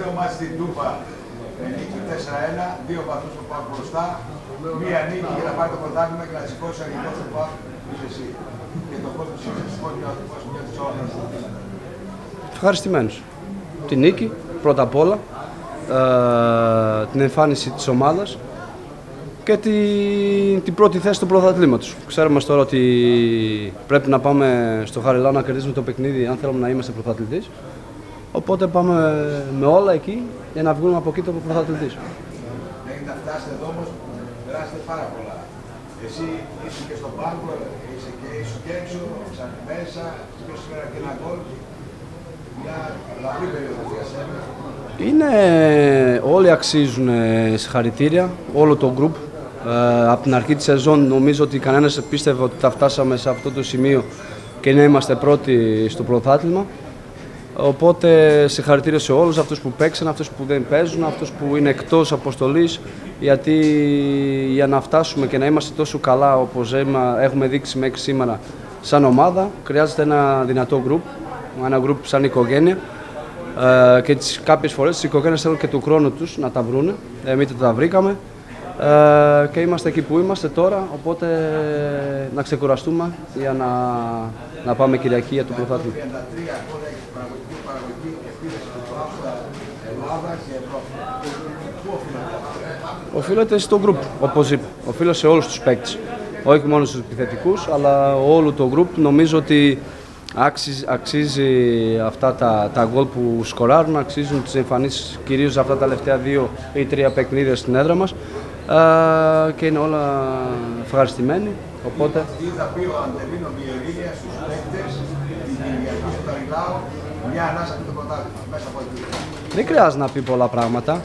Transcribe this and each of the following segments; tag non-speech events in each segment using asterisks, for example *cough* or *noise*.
τελευταίο μάτι στην Τούμπα ε, νίκη 4-1, δύο βαθμούς που πάω μπροστά, μία νίκη για να πάρει το πρωτάθλημα και να σηκώσει ο αγγλικός του πάω που είσαι εσύ. Και το κόσμο της πώς νιώθεις όλα Ευχαριστημένος. Τη νίκη, πρώτα απ' όλα, ε, την εμφάνιση της ομάδας και την, την πρώτη θέση του πρωταθλήματος. Ξέρουμε τώρα ότι πρέπει να πάμε στο Χαριλάου να κερδίσουμε το παιχνίδι αν θέλουμε να είμαστε πρωταθλητής. Οπότε πάμε με όλα εκεί για να βγούμε από εκεί το πρωταθλητής. Μέχρι να φτάσετε εδώ όμως, περάσετε πάρα πολλά. Εσύ είσαι και στον πάγκο, είσαι και, είσαι και έξω, σαν μέσα, και σήμερα και ένα γκολ. Μια λαμπρή περίοδο για σένα. Είναι, όλοι αξίζουν ε, συγχαρητήρια, όλο το group. Ε, από την αρχή της σεζόν νομίζω ότι κανένας πίστευε ότι θα φτάσαμε σε αυτό το σημείο και να είμαστε πρώτοι στο πρωτάθλημα. Οπότε συγχαρητήρια σε όλους αυτούς που παίξαν, αυτούς που δεν παίζουν, αυτούς που είναι εκτός αποστολής γιατί για να φτάσουμε και να είμαστε τόσο καλά όπως έχουμε δείξει μέχρι σήμερα σαν ομάδα χρειάζεται ένα δυνατό γκρουπ, ένα γκρουπ σαν οικογένεια. Ε, και τις, κάποιες φορές οι οικογένειες θέλουν και του χρόνου τους να τα βρούνε, εμείς τα βρήκαμε. Ε, και είμαστε εκεί που είμαστε τώρα, οπότε να ξεκουραστούμε για να, να πάμε Κυριακή για το πρωτάθλημα. Οφείλεται στο γκρουπ, όπως είπε. Οφείλω σε όλους τους παίκτες. Όχι μόνο στους επιθετικούς, αλλά όλο το γκρουπ. Νομίζω ότι αξίζει, αξίζει αυτά τα, τα γκολ που σκοράρουν, αξίζουν τις εμφανίσεις κυρίως αυτά τα τελευταία δύο ή τρία παιχνίδια στην έδρα μας και είναι όλα ευχαριστημένοι. Οπότε... Τι θα πει ο Αντελίνο Βιερίνια στους παίκτες την Κυριακή στο Καριλάου, μια ανάσα από το πρωτάθλημα μέσα από εκεί. Δεν χρειάζεται να πει πολλά πράγματα.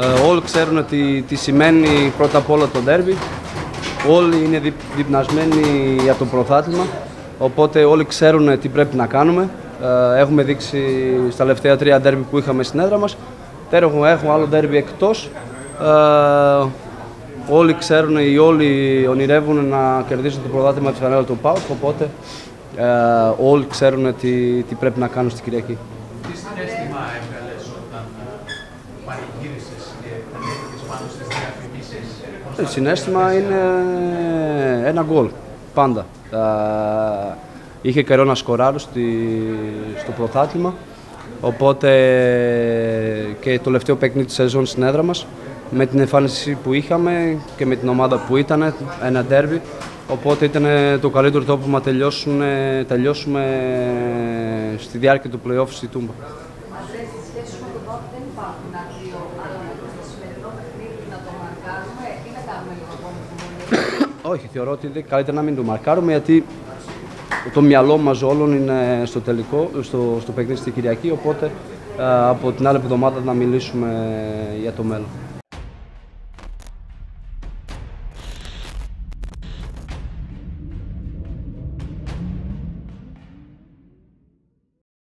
Ε, όλοι ξέρουν τι, τι σημαίνει πρώτα απ' όλα το ντέρμπι. Όλοι είναι δι, διπνασμένοι για το πρωτάθλημα. Οπότε όλοι ξέρουν τι πρέπει να κάνουμε. Ε, έχουμε δείξει στα τελευταία τρία ντέρμπι που είχαμε στην έδρα μας. Τώρα έχουμε άλλο ντέρμπι εκτός. Ε, όλοι ξέρουν ή όλοι ονειρεύουν να κερδίσουν το πρωτάθλημα της φανέλα του ΠΑΟΚ, οπότε ε, όλοι ξέρουν τι, τι πρέπει να κάνουν στην Κυριακή. Τι συνέστημα έβγαλες όταν παρηγύρισες και ανέβηκες πάνω στις διαφημίσεις. Το συνέστημα είναι ένα γκολ, πάντα. Ε, είχε καιρό να σκοράρω στη, στο πρωτάθλημα, οπότε και το τελευταίο παιχνίδι της σεζόν στην έδρα μας με την εμφάνιση που είχαμε και με την ομάδα που ήταν, ένα ντέρμπι. Οπότε ήταν το καλύτερο τρόπο να τελειώσουμε, τελειώσουμε στη διάρκεια του play-off στη Τούμπα. *coughs* Όχι, θεωρώ ότι καλύτερα να μην το μαρκάρουμε γιατί το μυαλό μας όλων είναι στο τελικό, στο, στο παιχνίδι στη Κυριακή, οπότε από την άλλη εβδομάδα να μιλήσουμε για το μέλλον.